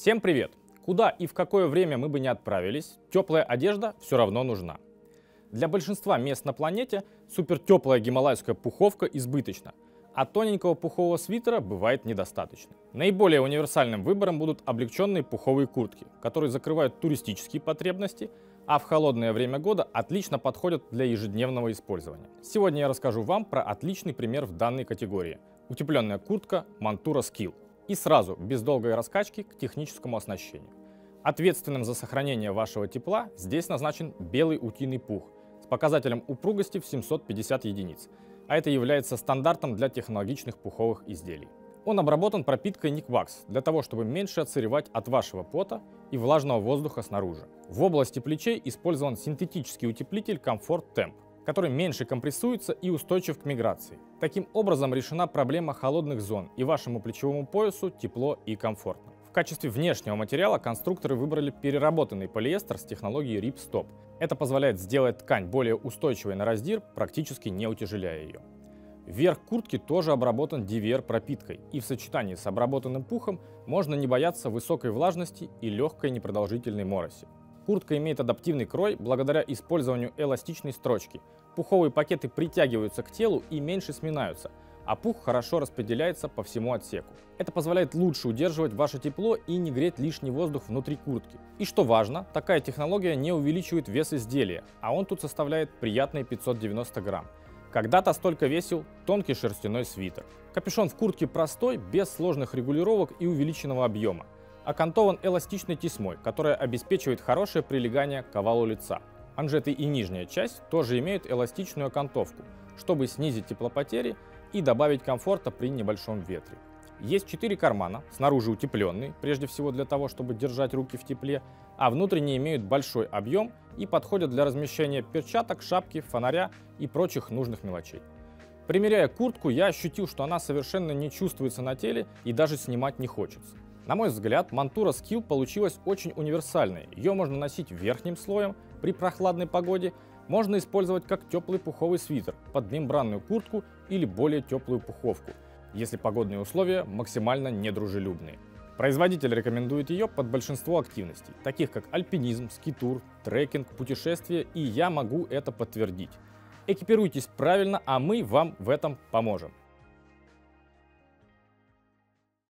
Всем привет! Куда и в какое время мы бы не отправились, теплая одежда все равно нужна. Для большинства мест на планете супертеплая гималайская пуховка избыточна, а тоненького пухового свитера бывает недостаточно. Наиболее универсальным выбором будут облегченные пуховые куртки, которые закрывают туристические потребности, а в холодное время года отлично подходят для ежедневного использования. Сегодня я расскажу вам про отличный пример в данной категории – утепленная куртка Mantura Skill – и сразу, без долгой раскачки, к техническому оснащению. Ответственным за сохранение вашего тепла здесь назначен белый утиный пух с показателем упругости в 750 единиц, а это является стандартом для технологичных пуховых изделий. Он обработан пропиткой Никвакс для того, чтобы меньше отсыревать от вашего пота и влажного воздуха снаружи. В области плечей использован синтетический утеплитель Comfort Temp, который меньше компрессуется и устойчив к миграции. Таким образом решена проблема холодных зон и вашему плечевому поясу тепло и комфортно. В качестве внешнего материала конструкторы выбрали переработанный полиэстер с технологией Rip Stop. Это позволяет сделать ткань более устойчивой на раздир, практически не утяжеляя ее. Верх куртки тоже обработан DVR пропиткой, и в сочетании с обработанным пухом можно не бояться высокой влажности и легкой непродолжительной мороси. Куртка имеет адаптивный крой благодаря использованию эластичной строчки. Пуховые пакеты притягиваются к телу и меньше сминаются, а пух хорошо распределяется по всему отсеку. Это позволяет лучше удерживать ваше тепло и не греть лишний воздух внутри куртки. И что важно, такая технология не увеличивает вес изделия, а он тут составляет приятные 590 грамм. Когда-то столько весил тонкий шерстяной свитер. Капюшон в куртке простой, без сложных регулировок и увеличенного объема окантован эластичной тесьмой, которая обеспечивает хорошее прилегание к овалу лица. Манжеты и нижняя часть тоже имеют эластичную окантовку, чтобы снизить теплопотери и добавить комфорта при небольшом ветре. Есть четыре кармана, снаружи утепленные, прежде всего для того, чтобы держать руки в тепле, а внутренние имеют большой объем и подходят для размещения перчаток, шапки, фонаря и прочих нужных мелочей. Примеряя куртку, я ощутил, что она совершенно не чувствуется на теле и даже снимать не хочется. На мой взгляд, Мантура Skill получилась очень универсальной. Ее можно носить верхним слоем при прохладной погоде, можно использовать как теплый пуховый свитер под мембранную куртку или более теплую пуховку, если погодные условия максимально недружелюбные. Производитель рекомендует ее под большинство активностей, таких как альпинизм, скитур, трекинг, путешествия, и я могу это подтвердить. Экипируйтесь правильно, а мы вам в этом поможем.